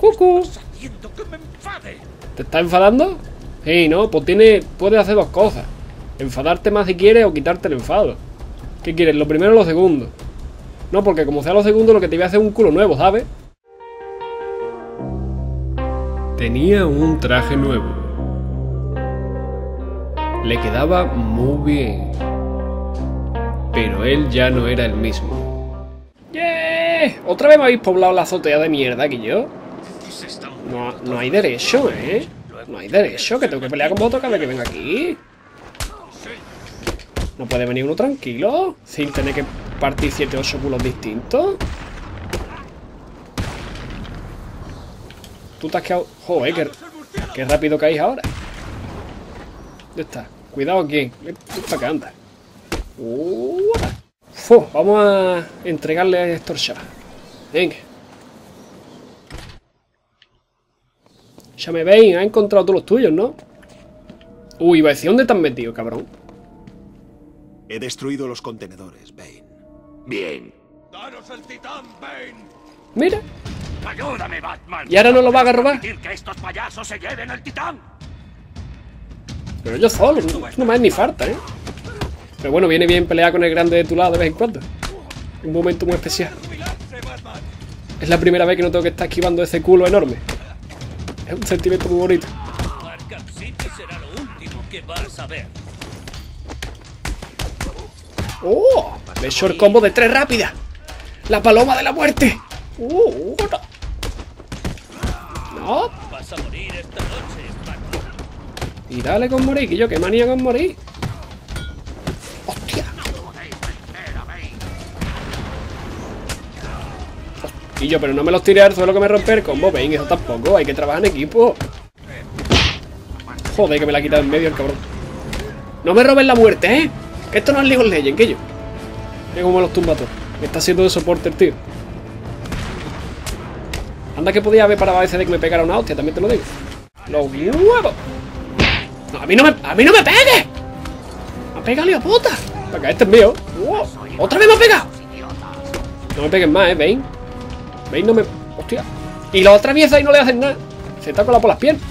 ¡Cucu! ¿Te está enfadando? Sí, ¿no? Pues tiene, puedes hacer dos cosas. Enfadarte más si quieres o quitarte el enfado. ¿Qué quieres? ¿Lo primero o lo segundo? No, porque como sea lo segundo, lo que te voy a hacer es un culo nuevo, ¿sabes? Tenía un traje nuevo. Le quedaba muy bien. Pero él ya no era el mismo. ¡Yeah! ¿Otra vez me habéis poblado la azotea de mierda que yo? No, no hay derecho, ¿eh? No hay derecho, que tengo que pelear con vosotros cada vez que venga aquí. No puede venir uno tranquilo, sin tener que partir 7 o 8 culos distintos. Tú te has quedado... Joder, qué, rápido caís ahora. ¿Dónde está? Cuidado aquí. ¿Para qué anda? Vamos a entregarle a Héctor Shah. Venga. Ya me veis, has encontrado todos los tuyos, ¿no? Uy, iba a decir, ¿dónde te has metido, cabrón? He destruido los contenedores, Bane. Bien. ¡Danos el titán, Bane! Mira, ¡Ayúdame, Batman! ¿Y ahora no lo vas a robar? que estos payasos se lleven el titán! pero yo solo, no, no me es ni falta, ¿eh? Pero bueno, viene bien pelear con el grande de tu lado de vez en cuando. Un momento muy especial. Es la primera vez que no tengo que estar esquivando ese culo enorme. Es un sentimiento muy bonito. Arkham City será lo último que vas a ver. ¡Oh! El combo de tres rápidas. ¡La paloma de la muerte! ¡Uh! No. no. Vas a morir esta noche, Batman. Y dale con morir, que yo que manía con morir. Y yo, pero no me los tiré al suelo que me rompe el combo, ven, eso tampoco, hay que trabajar en equipo. Joder, que me la ha quitado en medio el cabrón. No me roben la muerte, ¿eh? Que esto no es League of Legends, que yo. Mira cómo me los tumba todos. Me está haciendo de soporte el tío. Anda que podía haber parado ese de que me pegara una hostia, también te lo digo. Los huevos. No, a mí no me, a mí no me pegue. Me pegado, hijo puta. Venga, este es mío. Otra vez me ha pegado. No me peguen más, eh, Bane. Bane no me. Hostia. Y lo atraviesa y no le hacen nada. Se está colado por las piernas.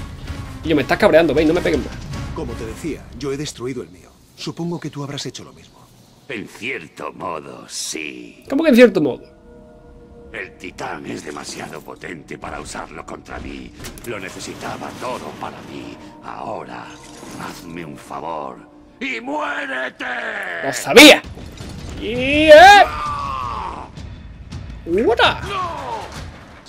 Y yo me estás cabreando, Bane, no me peguen más. Como te decía, yo he destruido el mío. Supongo que tú habrás hecho lo mismo. En cierto modo, sí. ¿Cómo que en cierto modo? El titán es demasiado potente para usarlo contra mí. Lo necesitaba todo para mí. Ahora, hazme un favor y muérete. ¡Lo sabía! ¡Yeah! ¡What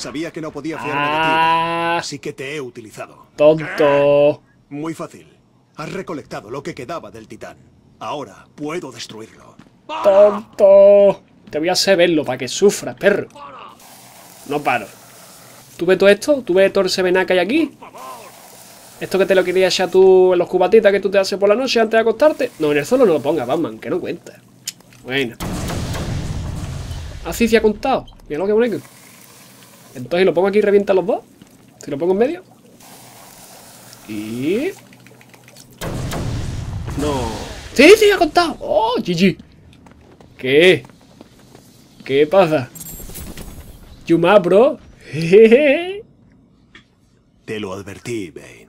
Sabía que no podía fiarme de ti, Ah, así que te he utilizado. tonto. Muy fácil. Has recolectado lo que quedaba del titán. Ahora puedo destruirlo. Tonto. Te voy a hacer verlo para que sufras, perro. No paro. ¿Tú ves todo esto? ¿Tú ves todo el sevená que hay aquí? ¿Esto que te lo querías echar tú en los cubatitas que tú te haces por la noche antes de acostarte? No, en el suelo no lo pongas, Batman, que no cuenta. Bueno. Así se ha contado. Mira lo que bonito. Entonces lo pongo aquí y revienta los dos. Si lo pongo en medio. Y... No. Sí, sí, ha contado. Oh, GG. ¿Qué? ¿Qué pasa? Yuma, bro. Jejeje. Te lo advertí, Bane.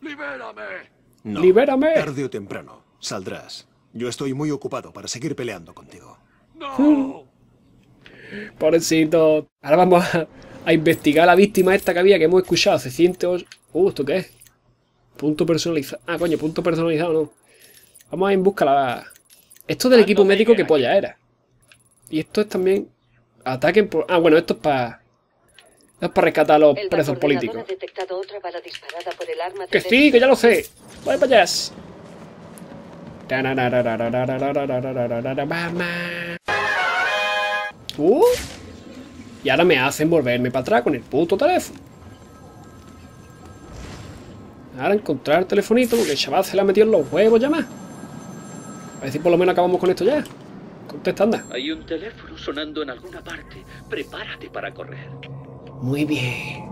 ¡Libérame! No, Libérame. Tarde o temprano. Saldrás. Yo estoy muy ocupado para seguir peleando contigo. ¡No! Pobrecito. Ahora vamos a, a investigar a la víctima esta que había que hemos escuchado. Se siente... Uh, ¿esto qué es? Punto personalizado. Ah, coño, punto personalizado no. Vamos a ir en busca la... Esto del equipo médico que polla era. Y esto es también... Ataquen por... Ah, bueno, esto es para... Es para rescatar a los El presos políticos. ha detectado otra bala disparada por el arma de Que sí, que ya lo sé. Voy para allá. Uh. Y ahora me hacen volverme para atrás con el puto teléfono. Ahora encontrar el telefonito porque el chaval se le ha metido en los huevos ya más. A ver si por lo menos acabamos con esto ya. Contesta, anda. Hay un teléfono sonando en alguna parte. Prepárate para correr. Muy bien.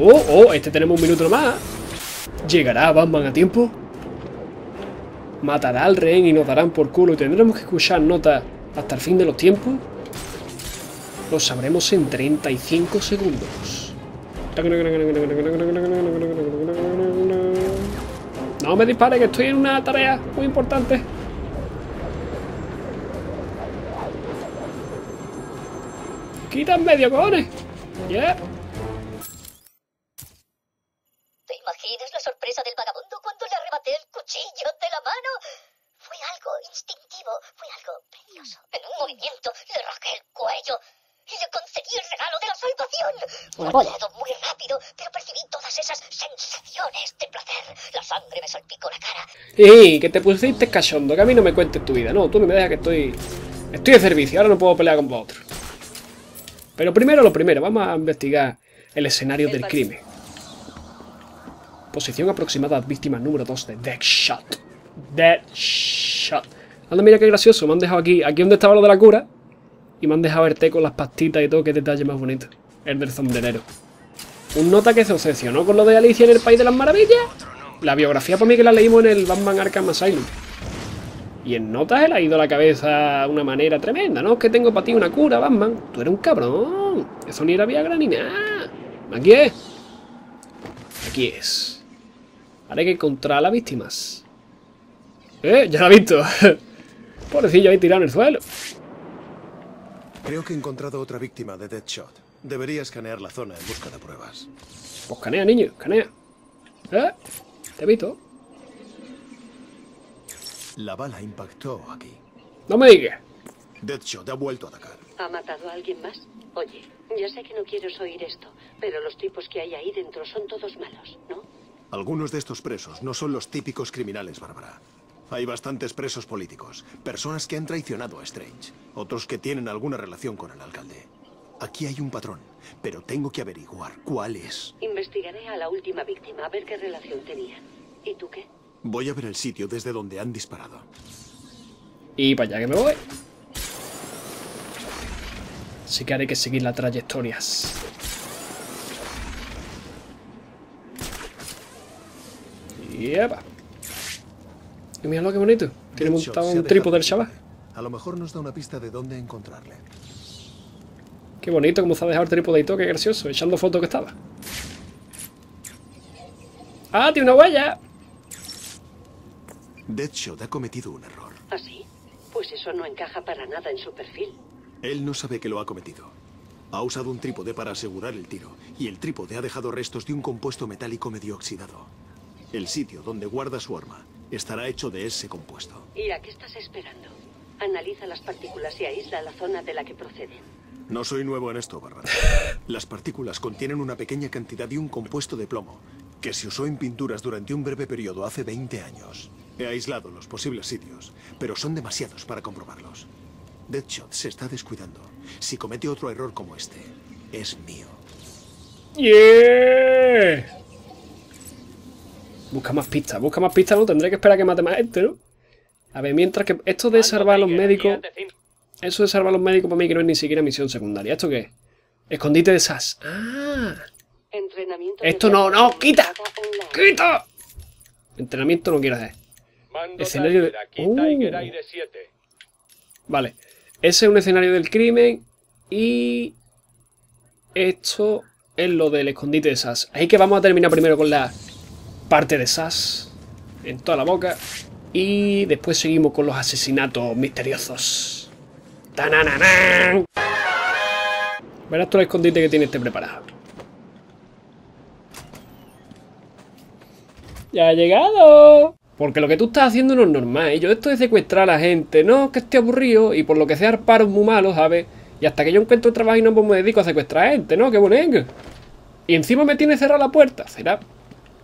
Oh, oh, este tenemos un minuto más. ¿Llegará Batman a tiempo? matará al rehén y nos darán por culo y tendremos que escuchar notas hasta el fin de los tiempos? Lo sabremos en 35 segundos. No me dispare, que estoy en una tarea muy importante. Quita en medio, cojones. Yeah. ¿Te imaginas la sorpresa del vagabundo cuando le arrebaté el cuchillo de la mano? Fue algo instintivo, fue algo precioso. En un movimiento le rajé el cuello y le concedí el regalo de la salvación. Fue algo muy rápido, pero percibí todas esas sensaciones de placer. La sangre me salpicó la cara. ¡Ey! Que te pusiste cachondo, que a mí no me cuentes tu vida. No, tú no me dejas que estoy... Estoy de servicio, ahora no puedo pelear con vosotros. Pero primero lo primero, vamos a investigar el escenario del crimen. Posición aproximada víctima número 2 de Deadshot. Deadshot. Anda, mira qué gracioso, me han dejado aquí, aquí donde estaba lo de la cura. Y me han dejado ver té con las pastitas y todo, qué detalle más bonito. El del sombrerero. Un nota que se obsesionó con lo de Alicia en el País de las Maravillas. La biografía para mí que la leímos en el Batman Arkham Asylum. Y en notas él ha ido a la cabeza de una manera tremenda, ¿no? Que tengo para ti una cura, Batman. Tú eres un cabrón. Eso ni era Viagra ni nada. Aquí es. Aquí es. Ahora hay que encontrar a las víctimas. ¿Eh? Ya la he visto. Pobrecillo ahí tirado en el suelo. Creo que he encontrado otra víctima de Deadshot. Debería escanear la zona en busca de pruebas. Pues canea, niño, canea. ¿Eh? Te he visto. La bala impactó aquí. No me digas. Deadshot ha vuelto a atacar. ¿Ha matado a alguien más? Oye, ya sé que no quieres oír esto, pero los tipos que hay ahí dentro son todos malos, ¿no? Algunos de estos presos no son los típicos criminales, Bárbara. Hay bastantes presos políticos, personas que han traicionado a Strange, otros que tienen alguna relación con el alcalde. Aquí hay un patrón, pero tengo que averiguar cuál es. Investigaré a la última víctima a ver qué relación tenían. ¿Y tú qué? Voy a ver el sitio desde donde han disparado. Y para allá que me voy. Así que haré que seguir las trayectorias. Y epa. Y mira lo que bonito. Tiene montado un trípode del de chaval. A lo mejor nos da una pista de dónde encontrarle. Qué bonito como se ha dejado el trípode y todo, qué gracioso. Echando fotos que estaba. ¡Ah, tiene una huella! Deadshot ha cometido un error. ¿Ah, sí? Pues eso no encaja para nada en su perfil. Él no sabe que lo ha cometido. Ha usado un trípode para asegurar el tiro, y el trípode ha dejado restos de un compuesto metálico medio oxidado. El sitio donde guarda su arma estará hecho de ese compuesto. ¿Y a qué estás esperando? Analiza las partículas y aísla la zona de la que proceden. No soy nuevo en esto, Bárbara. Las partículas contienen una pequeña cantidad de un compuesto de plomo que se usó en pinturas durante un breve periodo hace 20 años. He aislado los posibles sitios, pero son demasiados para comprobarlos. Deadshot se está descuidando. Si comete otro error como este, es mío. ¡Yeah! Busca más pistas, busca más pistas, no tendré que esperar a que mate más gente, ¿no? A ver, mientras que esto de salvar a los médicos. Eso de salvar a los médicos para mí que no es ni siquiera misión secundaria. ¿Esto qué es? Escondite de SAS. ¡Ah! Entrenamiento Esto no, no, quita. ¡Quita! Entrenamiento no quiero hacer. Escenario de. Uh. Vale. Ese es un escenario del crimen. Y. Esto es lo del escondite de SAS. Ahí que vamos a terminar primero con la parte de SAS. En toda la boca. Y después seguimos con los asesinatos misteriosos. Verás todo el escondite que tiene este preparado. ¡Ya ha llegado! Porque lo que tú estás haciendo no es normal. Yo esto de secuestrar a la gente, no que esté aburrido y por lo que sea es muy malo, ¿sabes? Y hasta que yo encuentro trabajo y no pues me dedico a secuestrar gente, ¿no? ¡Qué bonengo! Y encima me tiene cerrada la puerta. ¿Será?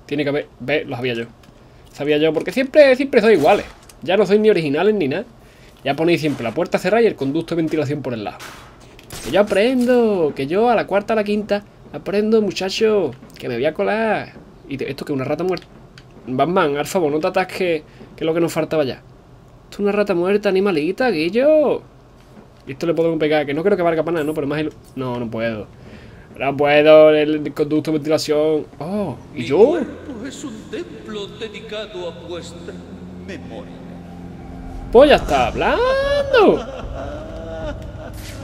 Tiene que haber... Ve, lo sabía yo. Sabía yo, porque siempre, siempre soy iguales. Ya no soy ni originales ni nada. Ya ponéis siempre la puerta cerrada y el conducto de ventilación por el lado. Que yo aprendo, que yo a la cuarta, a la quinta, aprendo, muchacho, que me voy a colar. Y te- esto que una rata muerta. Batman, al favor, no te atasques, que es lo que nos faltaba ya. Esto es una rata muerta, animalita, Guillo. Y esto le podemos pegar, que no creo que valga para nada, ¿no? Pero más... No, no puedo. No puedo, el conducto de ventilación. Oh, ¿y Mi yo? es un templo dedicado a vuestra memoria. polla está hablando?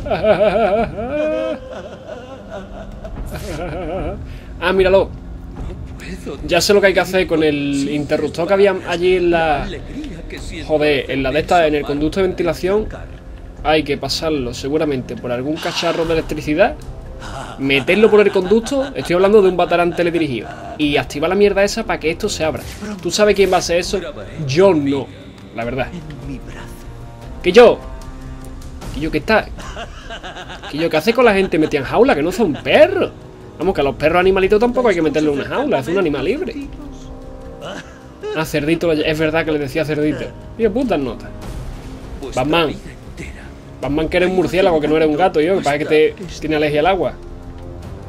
Ah, míralo. Ya sé lo que hay que hacer con el interruptor que había allí en la... Joder, en la de esta, en el conducto de ventilación Hay que pasarlo seguramente por algún cacharro de electricidad Meterlo por el conducto Estoy hablando de un batarán teledirigido Y activar la mierda esa para que esto se abra ¿Tú sabes quién va a hacer eso? Yo no, la verdad Que yo Que yo que está Que yo que hace con la gente metida en jaula Que no son perros Vamos, que a los perros animalitos tampoco hay que meterle una jaula, es un animal libre. Ah, cerdito, es verdad que le decía cerdito. Y putas notas. Batman. Batman que eres un murciélago, que no eres un gato, yo, que parece que te tiene alergia al agua.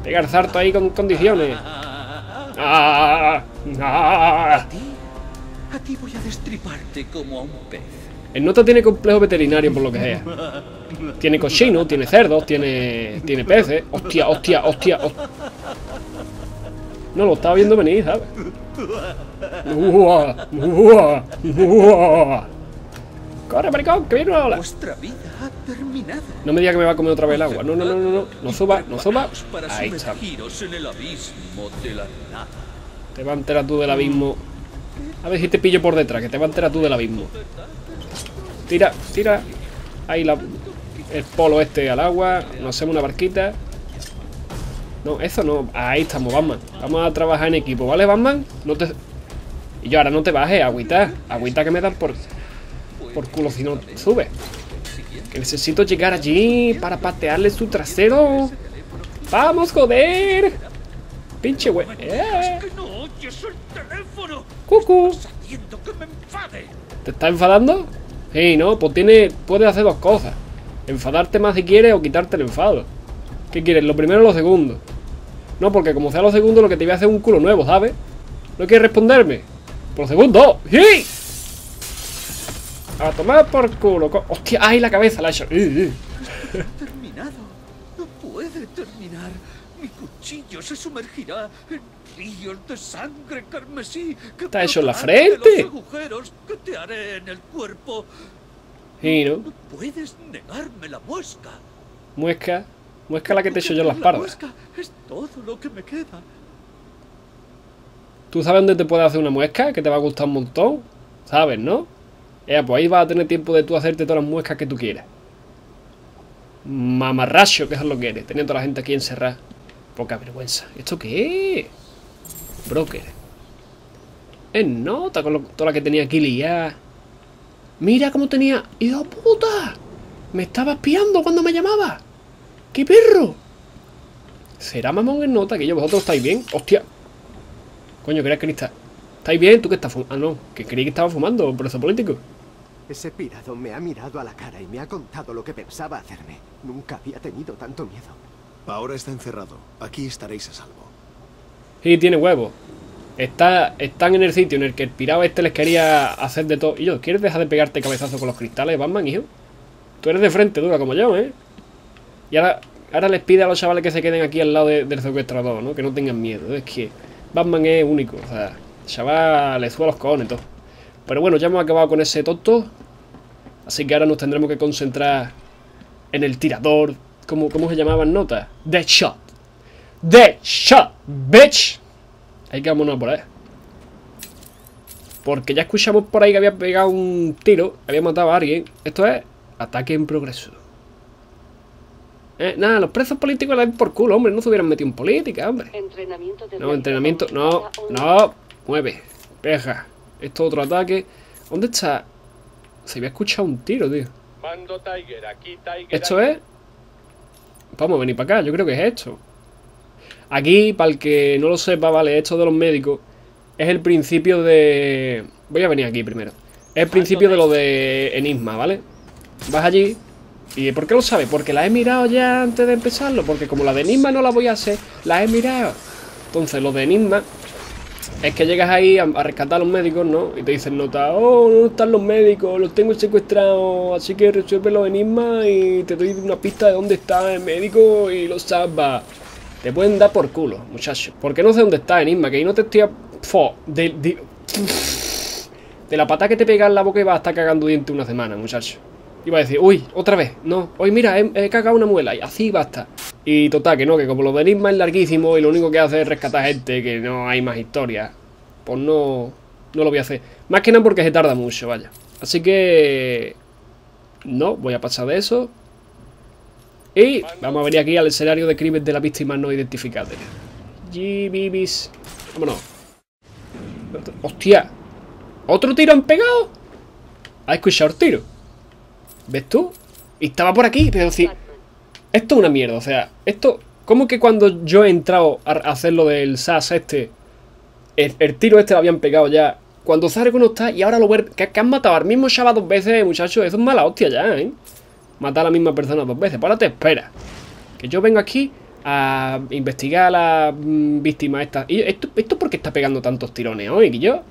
Pegar zarto ahí con condiciones. Ah, ah. A ti voy a destriparte como a un pez. El nota tiene complejo veterinario por lo que sea. Tiene cochino, tiene cerdos, tiene, tiene peces. Hostia, hostia, hostia, hostia. No lo estaba viendo venir, ¿sabes? ¡Corre, maricón! ¡Que viene una ola! Vuestra vida ha terminado. No me diga que me va a comer otra vez el agua. No, no, no, no, no. No suba, no suba. Ahí está. Te va a enterar tú del abismo. A ver si te pillo por detrás, que te va a enterar tú del abismo. Tira, tira. Ahí la, el polo este al agua. Nos hacemos una barquita. No, eso no. Ahí estamos, Batman. Vamos a trabajar en equipo, ¿vale, Batman? No te... Y yo ahora no te bajes, agüita. Agüita que me dan por... Por culo si no sube. Que necesito llegar allí para patearle su trasero. ¡Vamos, joder! Pinche güey. Eh. ¡Cucu! ¿Te está enfadando? Sí, ¿no? Pues tiene... Puedes hacer dos cosas. Enfadarte más si quieres o quitarte el enfado. ¿Qué quieres? ¿Lo primero o lo segundo? No, porque como sea lo segundo, lo que te voy a hacer es un culo nuevo, ¿sabes? ¿No quieres responderme? Por lo segundo. ¡Sí! A tomar por culo. ¡Hostia! ¡Ay, la cabeza! La he hecho. terminado. No puede terminar. Mi cuchillo se sumergirá en ríos de sangre carmesí que Está hecho en la frente. Los agujeros que te haré en el cuerpo. Sí, ¿no? Puedes negarme la muesca. Muesca. Muesca la que te he hecho yo en la espalda. La muesca es todo lo que me queda. ¿Tú sabes dónde te puedes hacer una muesca? Que te va a gustar un montón. ¿Sabes, no? Eh, pues ahí vas a tener tiempo de tú hacerte todas las muescas que tú quieras. Mamarracho, que es lo que eres. Teniendo a la gente aquí encerrada. Poca vergüenza. ¿Esto qué es? Broker. Es nota con lo, toda la que tenía aquí liada. Mira cómo tenía... ¡Hijo puta! Me estaba espiando cuando me llamaba. ¡Qué perro! ¿Será mamón en nota que yo vosotros estáis bien? ¡Hostia! Coño, crees que está... ¿Estáis bien? ¿Tú qué estás fumando? Ah, no, que creí que estaba fumando, preso político. Ese pirado me ha mirado a la cara y me ha contado lo que pensaba hacerme. Nunca había tenido tanto miedo. Ahora está encerrado. Aquí estaréis a salvo. Sí, tiene huevo. Está, están en el sitio en el que el pirado este les quería hacer de todo. Y yo, ¿quieres dejar de pegarte cabezazo con los cristales, Batman, hijo? Tú eres de frente dura como yo, ¿eh? Y ahora, ahora les pide a los chavales que se queden aquí al lado del secuestrador, ¿no? Que no tengan miedo. Es que Batman es único. O sea, el chaval le sube los cojones todo. Pero bueno, ya hemos acabado con ese tonto. Así que ahora nos tendremos que concentrar en el tirador. ¿Cómo, cómo se llamaban notas? Dead Shot. Dead Shot, bitch. Hay que vámonos por ahí. Porque ya escuchamos por ahí que había pegado un tiro, había matado a alguien. Esto es ataque en progreso. Eh, nada, los presos políticos la ven por culo, hombre. No se hubieran metido en política, hombre. Entrenamiento de No, entrenamiento. No, no. Mueve. Peja. Esto es otro ataque. ¿Dónde está? Se había escuchado un tiro, tío. Mando Tiger, aquí Tiger. ¿Esto es? Vamos a venir para acá, yo creo que es esto. Aquí, para el que no lo sepa, vale, esto de los médicos es el principio de... Voy a venir aquí primero. Es el principio de lo de Enigma, ¿vale? Vas allí. ¿Y por qué lo sabes? Porque la he mirado ya antes de empezarlo. Porque como la de Enigma no la voy a hacer, la he mirado. Entonces, lo de Enigma es que llegas ahí a, a rescatar a los médicos, ¿no? Y te dicen nota, oh, no están los médicos, los tengo secuestrados, así que resuelve los enigmas y te doy una pista de dónde está el médico y lo salva. Te pueden dar por culo, muchacho. Porque no sé dónde está Enigma, que ahí no te estoy... a- Fo, de, de- de la pata que te pega en la boca y vas a estar cagando diente una semana, muchacho. Iba a decir, uy, otra vez, no, hoy mira, he, he cagado una muela y así basta. Y total, que no, que como del Enigma es larguísimo y lo único que hace es rescatar gente, que no hay más historia, pues no, no lo voy a hacer. Más que nada porque se tarda mucho, vaya. Así que... No, voy a pasar de eso. Y vamos a venir aquí al escenario de crimen de la víctima no identificada. G-Bibis. Vámonos. ¡Hostia! ¿Otro tiro han pegado? ¿Has escuchado el tiro? ¿Ves tú? Y estaba por aquí, pero si... Esto es una mierda, o sea, esto... ¿Cómo que cuando yo he entrado a hacer lo del SAS este, el, tiro este lo habían pegado ya? Cuando que uno está y ahora lo vuelve... Que, que han matado al mismo chaval dos veces, muchachos, eso es mala hostia ya, ¿eh? Matar a la misma persona dos veces, pues ahora te espera. Que yo vengo aquí a investigar a la mm, víctima esta. ¿Y esto, esto por qué está pegando tantos tirones hoy, yo?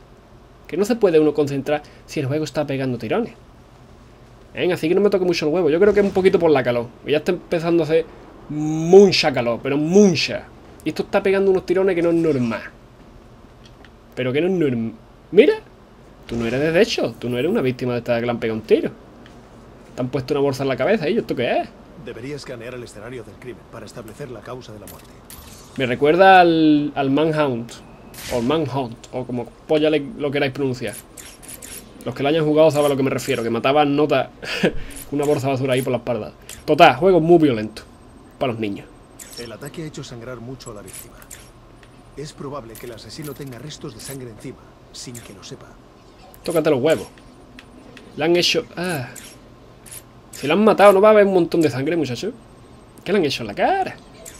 Que no se puede uno concentrar si el juego está pegando tirones. ¿Eh? Así que no me toque mucho el huevo. Yo creo que es un poquito por la calor. Ya está empezando a hacer mucha calor, pero mucha. Y esto está pegando unos tirones que no es normal. Pero que no es normal. Mira, tú no eres de hecho, tú no eres una víctima de esta que le han pegado un tiro. Te han puesto una bolsa en la cabeza y ¿esto qué es? Debería escanear el escenario del crimen para establecer la causa de la muerte. Me recuerda al, al Manhunt. O Manhunt, o como polla le- lo queráis pronunciar. Los que lo hayan jugado saben a lo que me refiero, que mataban nota una bolsa de basura ahí por la espalda. Total, juego muy violento. Para los niños. El ataque ha hecho sangrar mucho a la víctima. Es probable que el asesino tenga restos de sangre encima, sin que lo sepa. Tócate los huevos. Le han hecho... Ah. Si lo han matado, ¿no va a haber un montón de sangre, muchacho? ¿Qué le han hecho en la cara?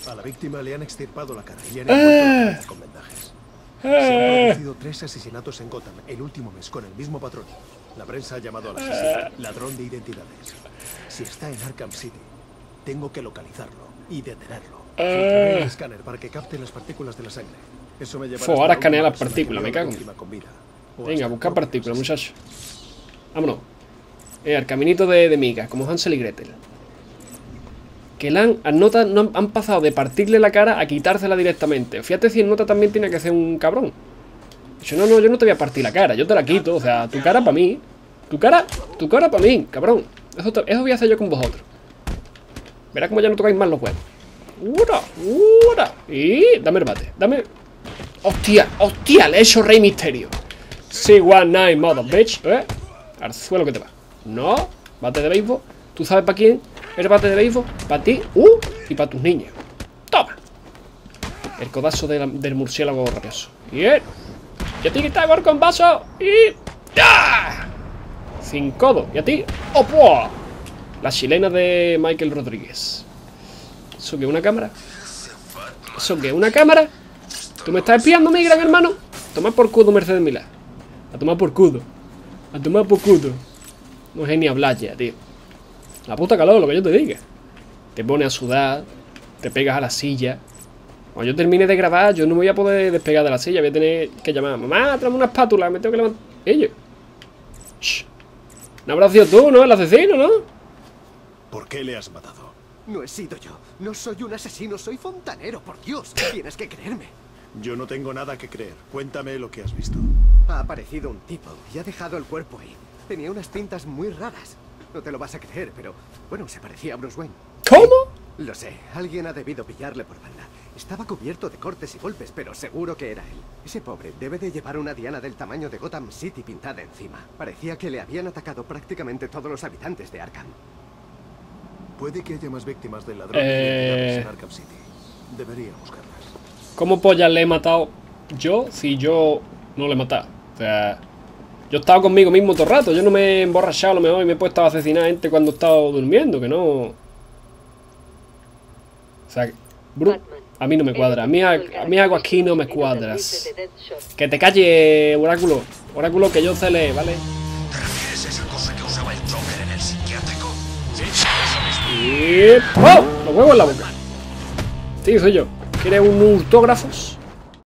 A la víctima le han extirpado la cara y han Ah. la con vendajes. Se han Ah. producido tres asesinatos en Gotham el último mes con el mismo patrón. La prensa ha llamado al asesino ladrón de identidades. Si está en Arkham City, tengo que localizarlo y detenerlo. El escáner para que capte las partículas de la sangre. Eso me llevará ahora escanea las partículas, me cago. Venga, busca el partículas, muchacho. Vámonos. Eh, al caminito de, de migas, como Hansel y Gretel. Que la han, nota no han, pasado de partirle la cara a quitársela directamente. Fíjate si el nota también tiene que ser un cabrón. Dice, no, no, yo no te voy a partir la cara, yo te la quito. O sea, tu cara para mí. Tu cara, tu cara para mí, cabrón. Eso, eso voy a hacer yo con vosotros. Verás como ya no tocáis más los huevos. ¡Ura! ¡Ura! Y dame el bate, dame. ¡Hostia! ¡Hostia! Le he hecho Rey Misterio. Sí, one night, mother bitch. ¿Eh? Al suelo que te va. No. Bate de béisbol. ¿Tú sabes para quién? ¿El bate de béisbol? Para ti. ¡Uh! Y para tus niños. Toma. El codazo del murciélago rabioso. Bien. Y a ti que está gol con vaso. Y. ¡Ya! Sin codo. ¿Y a ti? ¡Opo! La chilena de Michael Rodríguez. ¿Eso qué? ¿Una cámara? ¿Eso qué? ¿Una cámara? ¿Tú me estás espiando, mi gran hermano? Toma por cudo, Mercedes Milá. A tomar por cudo. A tomar por cudo. No sé ni hablar ya, tío. La puta calor, lo que yo te diga. Te pones a sudar, te pegas a la silla. Cuando yo termine de grabar, yo no me voy a poder despegar de la silla. Voy a tener que llamar, mamá, tráeme una espátula, me tengo que levantar. Ellos. Shh. No habrás sido tú, ¿no? El asesino, ¿no? ¿Por qué le has matado? No he sido yo. No soy un asesino, soy fontanero, por Dios. Tienes que creerme. Yo no tengo nada que creer. Cuéntame lo que has visto. Ha aparecido un tipo y ha dejado el cuerpo ahí. Tenía unas pintas muy raras. No te lo vas a creer, pero bueno, se parecía a Bruce Wayne. ¿Cómo? Lo sé, alguien ha debido pillarle por banda. Estaba cubierto de cortes y golpes, pero seguro que era él. Ese pobre debe de llevar una diana del tamaño de Gotham City pintada encima. Parecía que le habían atacado prácticamente todos los habitantes de Arkham. Puede que haya más víctimas del ladrón Eh. en Arkham City. Debería buscarlas. ¿Cómo pollas le he matado yo si yo no le he matado? O sea, yo he estado conmigo mismo todo el rato. Yo no me he emborrachado a lo mejor y me he puesto a asesinar a gente cuando he estado durmiendo, que no. O sea, Bru- a mí no me cuadra. A mí, a, a mí algo aquí no me cuadras. Que te calle, oráculo. Oráculo que yo se lee, ¿vale? ¿Es esa cosa que usaba el Joker en el psiquiátrico? Y... ¡Oh! Los huevos en la boca. Sí, soy yo. ¿Quieres un autógrafos?